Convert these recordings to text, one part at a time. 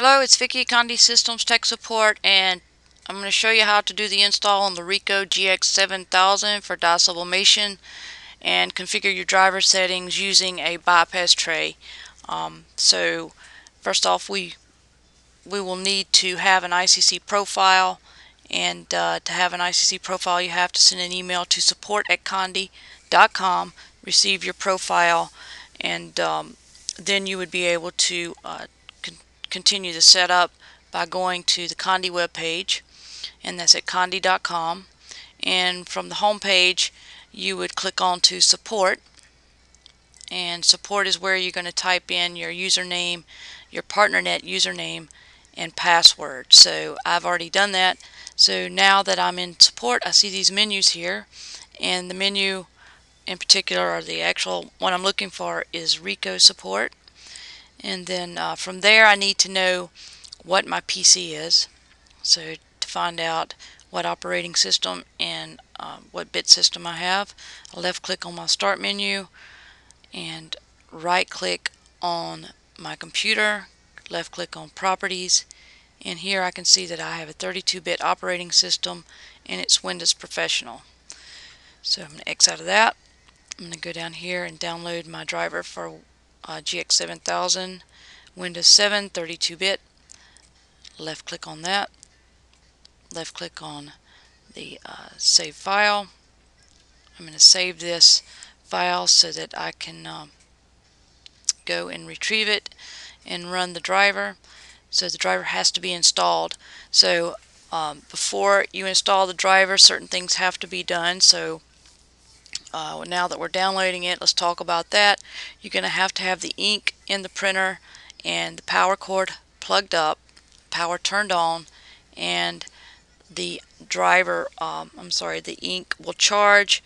Hello, it's Vicky Conde Systems Tech Support and I'm going to show you how to do the install on the Ricoh GX7000 for dye sublimation and configure your driver settings using a bypass tray. Um, so first off we we will need to have an ICC profile and uh, to have an ICC profile you have to send an email to support at conde.com receive your profile and um, then you would be able to uh, continue the setup by going to the Conde web page and that's at conde.com and from the home page you would click on to support and support is where you're going to type in your username your partnernet username and password. So I've already done that. So now that I'm in support I see these menus here and the menu in particular or the actual one I'm looking for is Ricoh support and then uh, from there I need to know what my PC is. So to find out what operating system and uh, what bit system I have I left click on my start menu and right click on my computer left click on properties and here I can see that I have a 32-bit operating system and it's Windows Professional. So I'm going to X out of that. I'm going to go down here and download my driver for uh, GX7000 Windows 7 32-bit left click on that. Left click on the uh, save file. I'm going to save this file so that I can uh, go and retrieve it and run the driver. So the driver has to be installed. So um, before you install the driver certain things have to be done. So uh, now that we're downloading it, let's talk about that. You're going to have to have the ink in the printer and the power cord plugged up, power turned on, and the driver, um, I'm sorry, the ink will charge.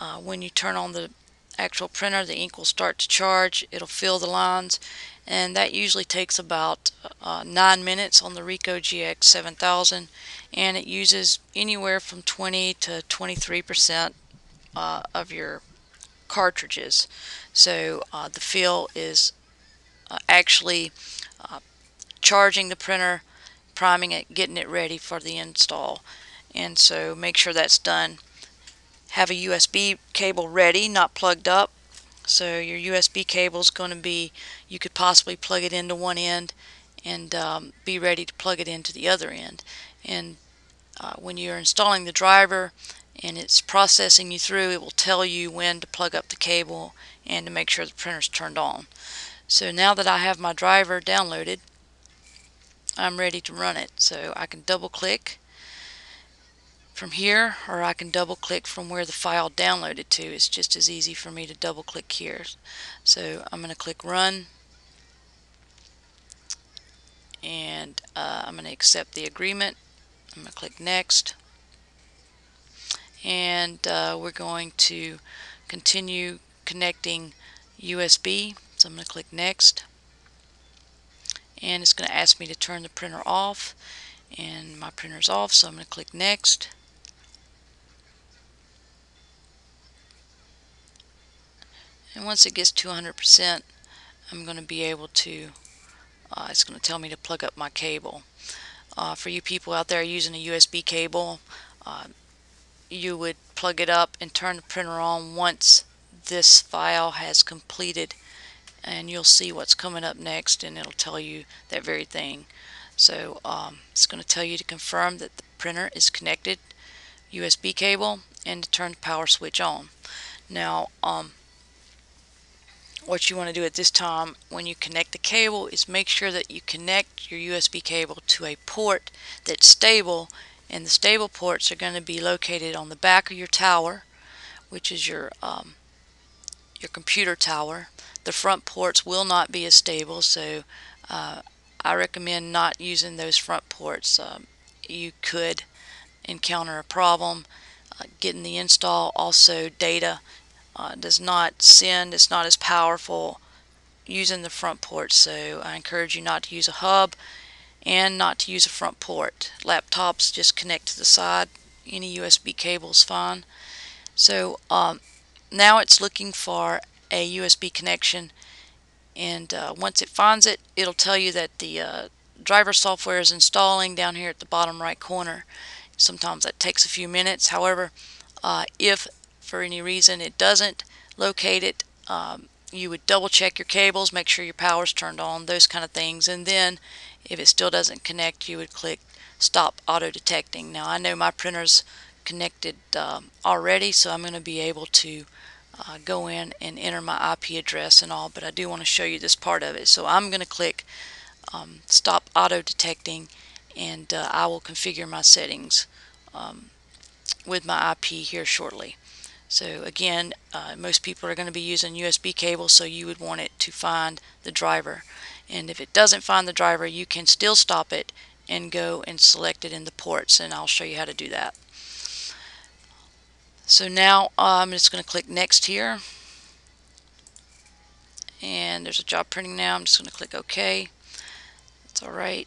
Uh, when you turn on the actual printer, the ink will start to charge. It'll fill the lines, and that usually takes about uh, 9 minutes on the Ricoh GX 7000, and it uses anywhere from 20 to 23 percent uh, of your cartridges. So uh, the fill is uh, actually uh, charging the printer, priming it, getting it ready for the install. And so make sure that's done. Have a USB cable ready, not plugged up. So your USB cable is going to be, you could possibly plug it into one end and um, be ready to plug it into the other end. And uh, when you're installing the driver and it's processing you through. It will tell you when to plug up the cable and to make sure the printer's turned on. So now that I have my driver downloaded I'm ready to run it. So I can double click from here or I can double click from where the file downloaded to. It's just as easy for me to double click here. So I'm gonna click run and uh, I'm going to accept the agreement. I'm going to click next and uh, we're going to continue connecting USB so I'm going to click next. And it's going to ask me to turn the printer off. And my printer's off so I'm going to click next. And once it gets to 100% I'm going to be able to uh, it's going to tell me to plug up my cable. Uh, for you people out there using a USB cable uh, you would plug it up and turn the printer on once this file has completed and you'll see what's coming up next and it'll tell you that very thing. So um, it's going to tell you to confirm that the printer is connected USB cable and to turn the power switch on. Now um, what you want to do at this time when you connect the cable is make sure that you connect your USB cable to a port that's stable and the stable ports are going to be located on the back of your tower which is your um, your computer tower. The front ports will not be as stable so uh, I recommend not using those front ports. Um, you could encounter a problem uh, getting the install. Also data uh, does not send it's not as powerful using the front ports so I encourage you not to use a hub and not to use a front port. Laptops just connect to the side. Any USB cable is fine. So um, now it's looking for a USB connection and uh, once it finds it it'll tell you that the uh, driver software is installing down here at the bottom right corner sometimes that takes a few minutes however uh, if for any reason it doesn't locate it um, you would double check your cables make sure your power's turned on those kind of things and then if it still doesn't connect you would click stop auto detecting now I know my printer's connected um, already so I'm going to be able to uh, go in and enter my IP address and all, but I do want to show you this part of it. So I'm going to click um, stop auto detecting and uh, I will configure my settings um, with my IP here shortly. So again, uh, most people are going to be using USB cable, so you would want it to find the driver. And if it doesn't find the driver, you can still stop it and go and select it in the ports, and I'll show you how to do that. So now uh, I'm just going to click next here and there's a job printing now. I'm just going to click OK. That's alright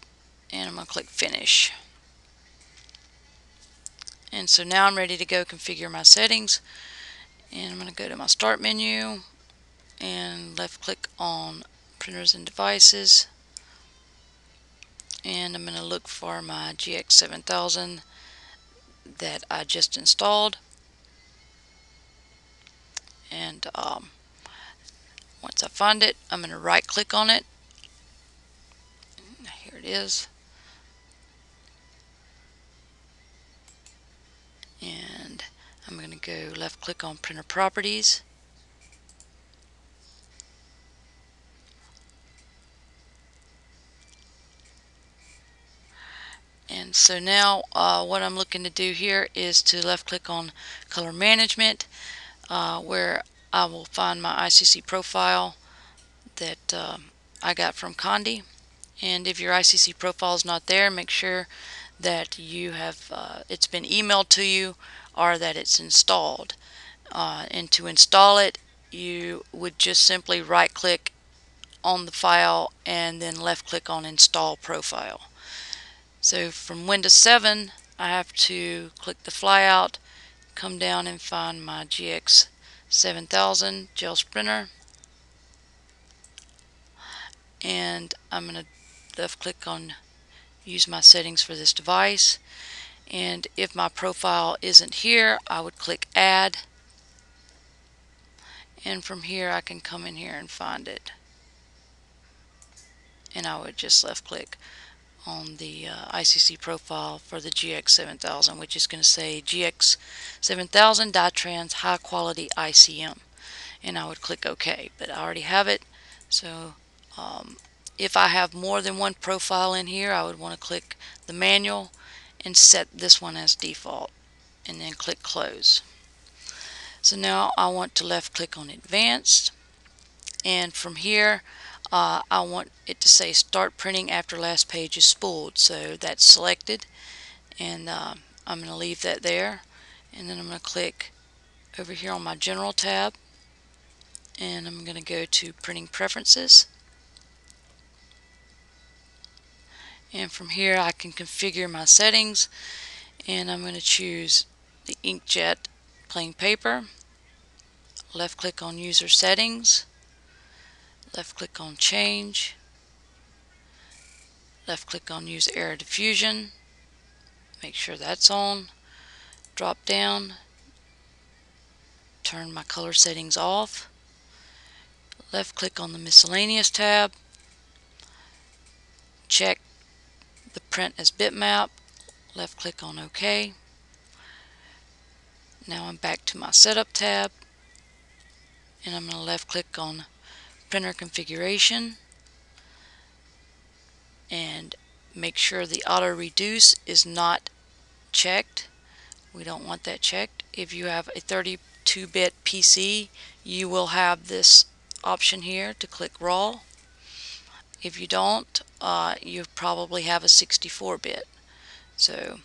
and I'm going to click finish. And so now I'm ready to go configure my settings and I'm going to go to my start menu and left click on printers and devices. And I'm going to look for my GX7000 that I just installed. And um, once I find it I'm going to right click on it. Here it is. And I'm going to go left click on printer properties and so now uh, what I'm looking to do here is to left click on color management uh, where I will find my ICC profile that uh, I got from Conde and if your ICC profile is not there make sure that you have uh, it's been emailed to you or that it's installed. Uh, and to install it you would just simply right click on the file and then left click on install profile so from Windows 7 I have to click the flyout come down and find my GX 7000 gel printer and I'm going to left click on use my settings for this device. And if my profile isn't here I would click add. And from here I can come in here and find it. And I would just left click on the uh, ICC profile for the GX7000 which is going to say GX7000 DyeTrans high quality ICM and I would click OK but I already have it. So um, if I have more than one profile in here I would want to click the manual and set this one as default and then click close. So now I want to left click on advanced. And from here uh, I want it to say start printing after last page is spooled so that's selected and uh, I'm going to leave that there and then I'm going to click over here on my general tab and I'm going to go to printing preferences. And from here I can configure my settings and I'm going to choose the inkjet plain paper. Left click on user settings left click on change. Left click on use error diffusion. Make sure that's on. Drop down. Turn my color settings off. Left click on the miscellaneous tab. Check the print as bitmap. Left click on OK. Now I'm back to my setup tab and I'm going to left click on printer configuration and make sure the auto reduce is not checked. We don't want that checked. If you have a 32-bit PC you will have this option here to click raw. If you don't uh, you probably have a 64-bit so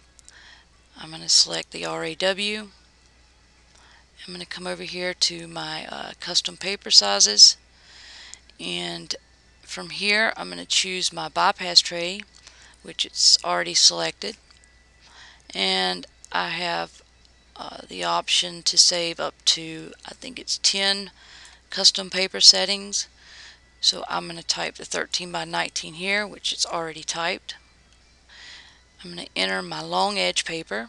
I'm going to select the RAW I'm going to come over here to my uh, custom paper sizes and from here I'm going to choose my bypass tray which it's already selected and I have uh, the option to save up to I think it's 10 custom paper settings So I'm going to type the 13 by 19 here, which it's already typed. I'm going to enter my long edge paper,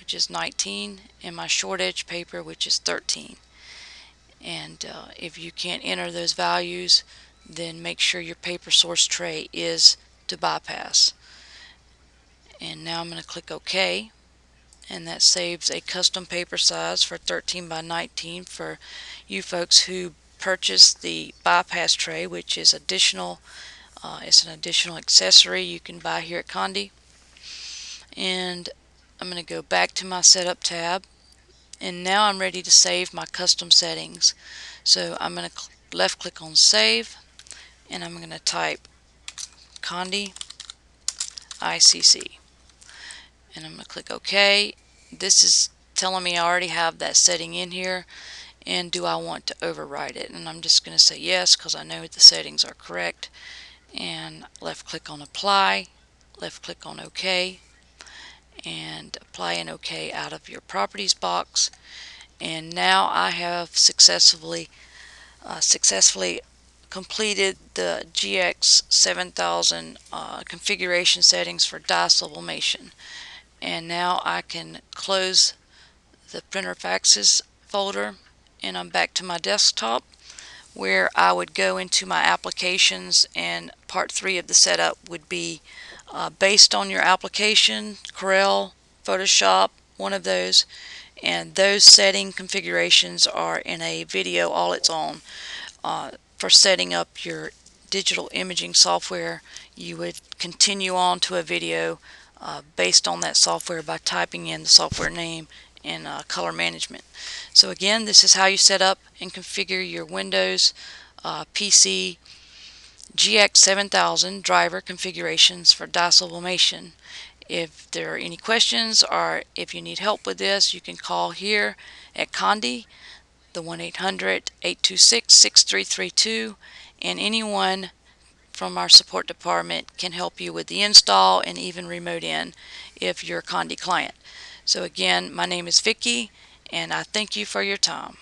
which is 19, and my short edge paper, which is 13. And uh, if you can't enter those values, then make sure your paper source tray is to bypass. And now I'm going to click OK. And that saves a custom paper size for 13 by 19 for you folks who purchase the bypass tray which is additional uh, it's an additional accessory you can buy here at Conde and I'm going to go back to my setup tab and now I'm ready to save my custom settings. So I'm going to left click on save and I'm going to type Conde ICC and I'm going to click OK. This is telling me I already have that setting in here and do I want to override it? And I'm just going to say yes because I know the settings are correct. And left click on apply left click on OK and apply an OK out of your properties box. And now I have successfully uh, successfully completed the GX 7000 uh, configuration settings for dye sublimation. And now I can close the printer faxes folder and I'm back to my desktop where I would go into my applications and part three of the setup would be uh, based on your application Corel Photoshop one of those and those setting configurations are in a video all its own uh, for setting up your digital imaging software you would continue on to a video uh, based on that software by typing in the software name and uh, color management. So again, this is how you set up and configure your Windows uh, PC GX7000 driver configurations for dye sublimation. If there are any questions or if you need help with this, you can call here at Conde, the 1-800-826-6332, and anyone from our support department can help you with the install and even remote in if you're a Conde client. So again, my name is Vicky and I thank you for your time.